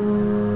Thank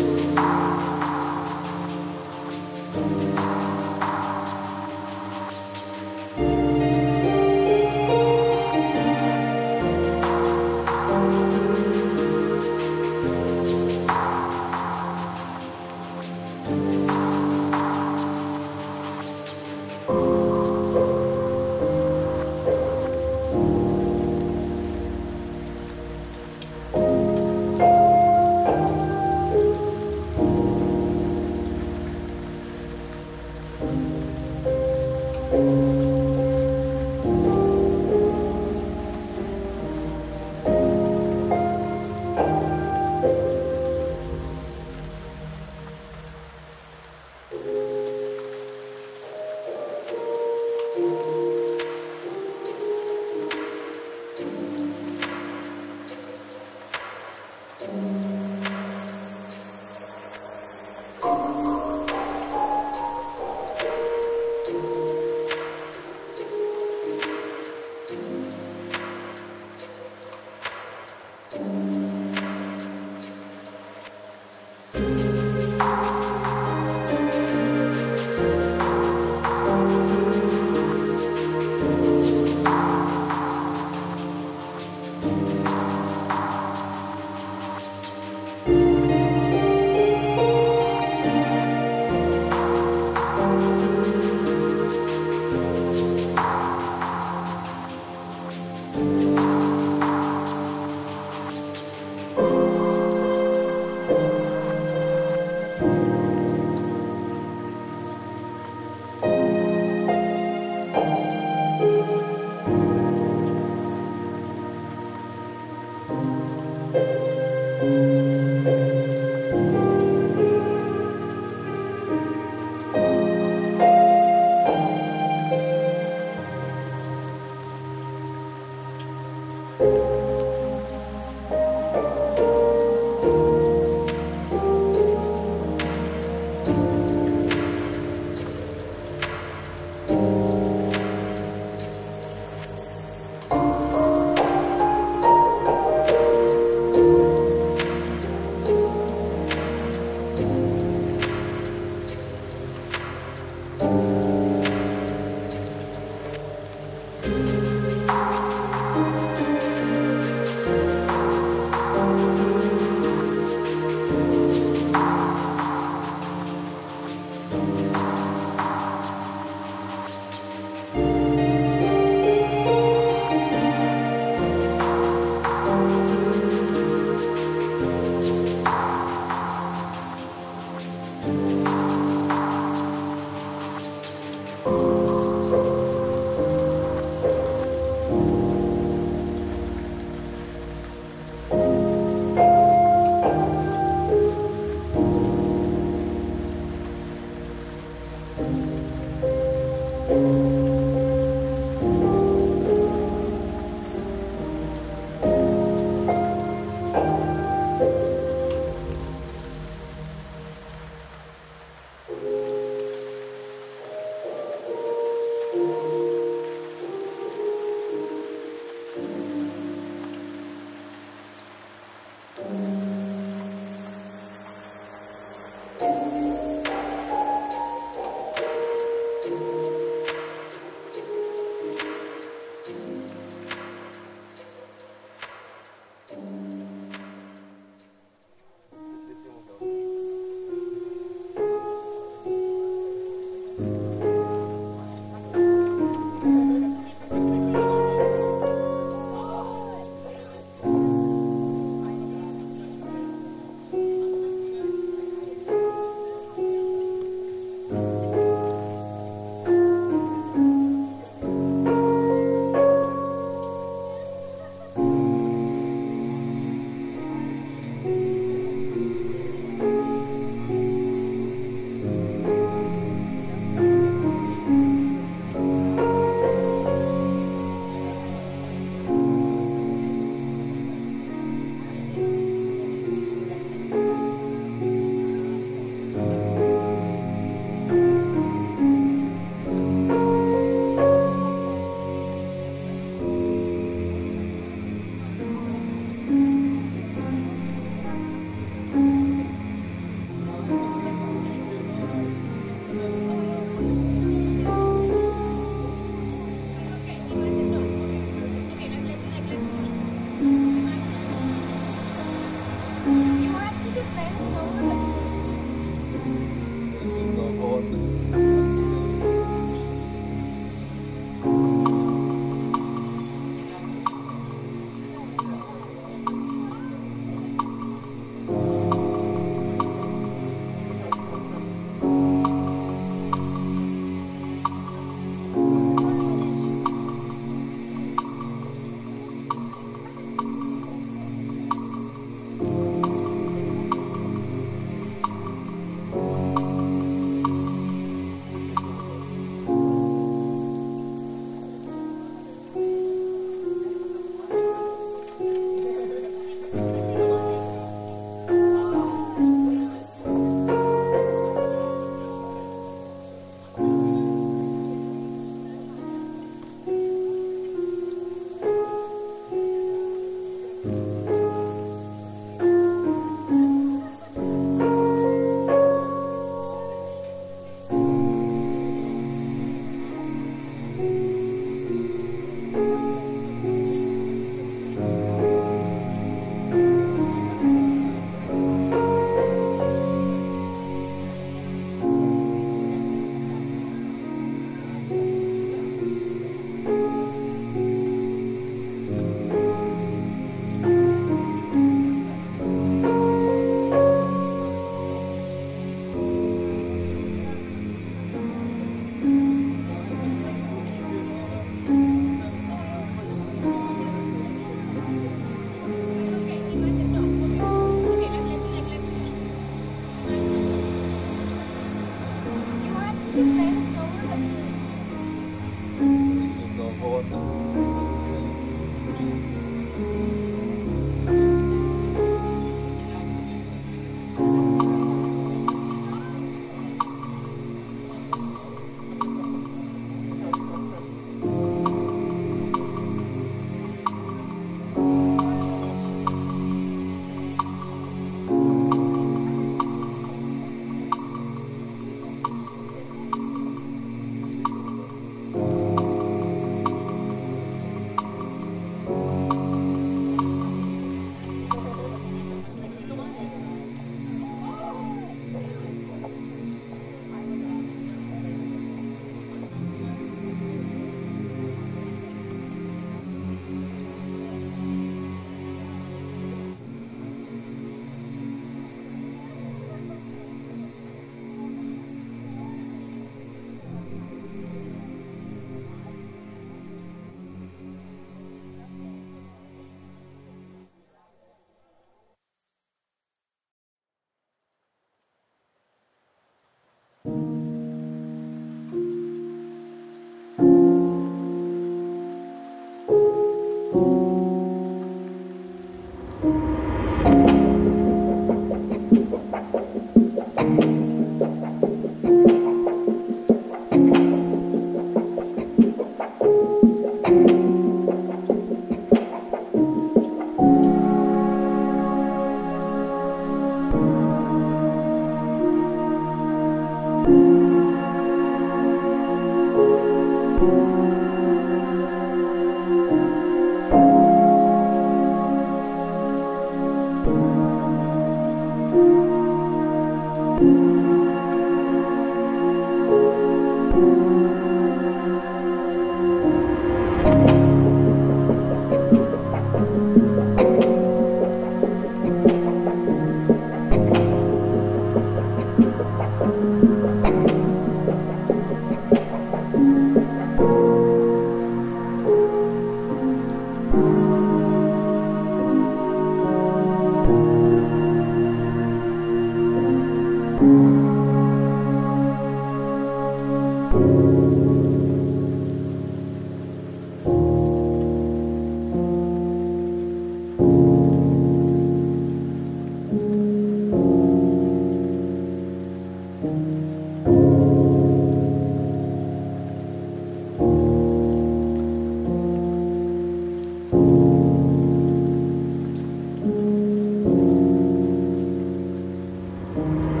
you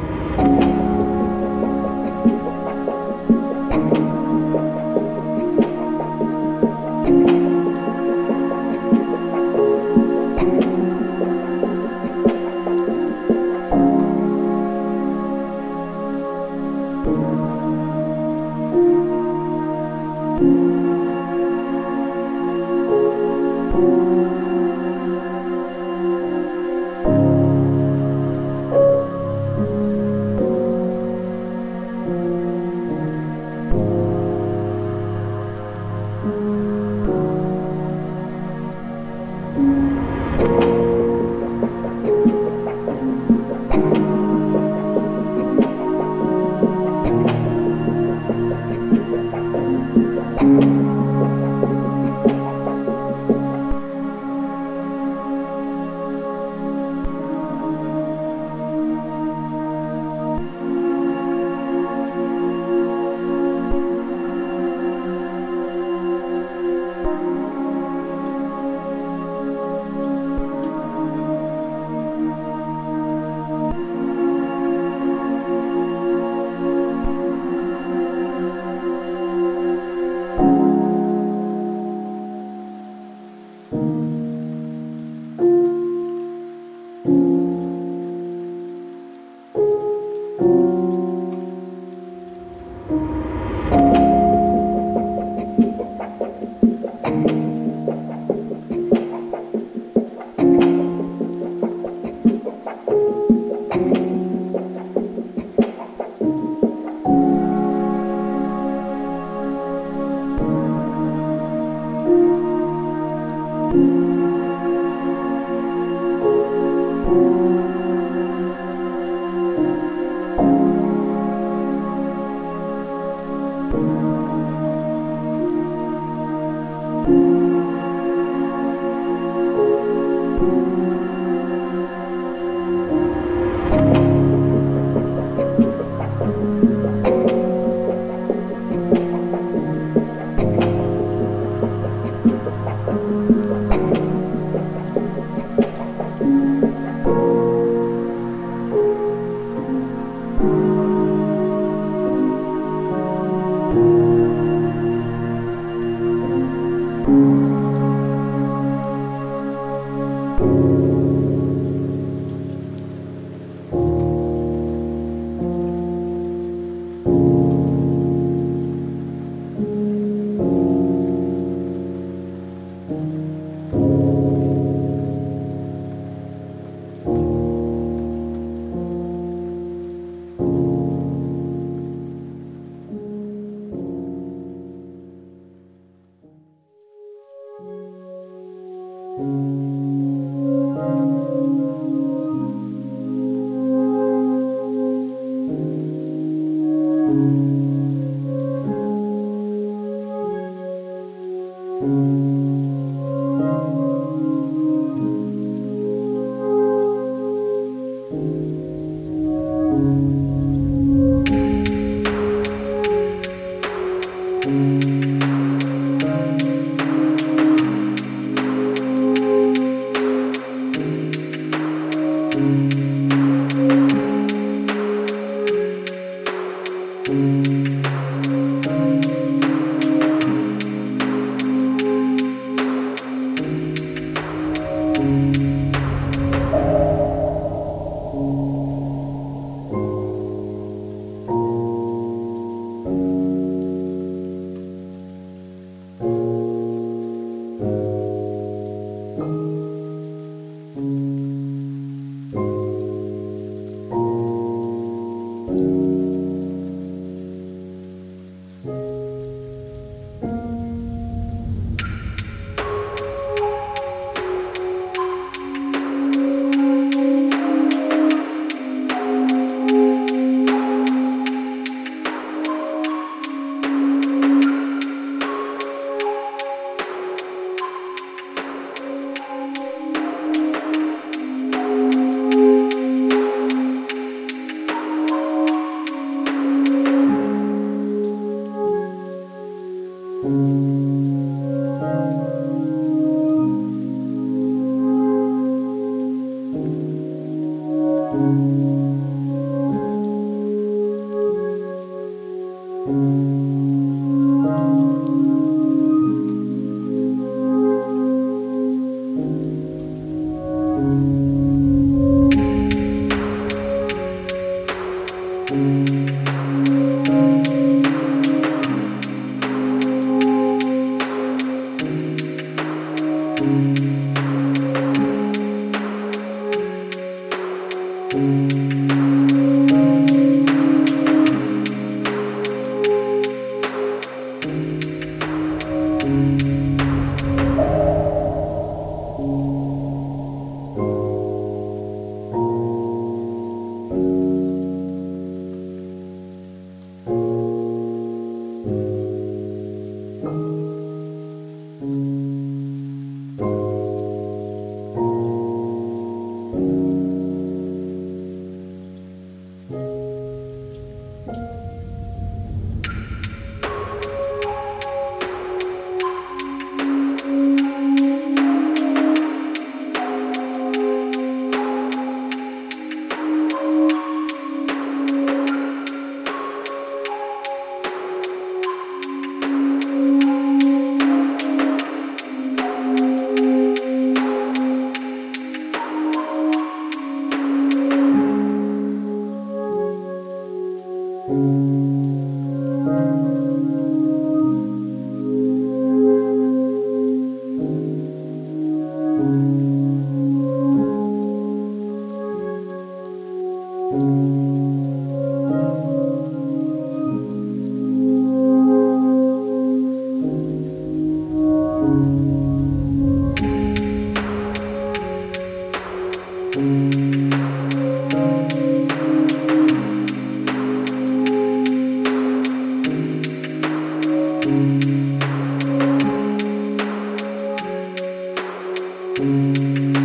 Música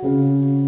Música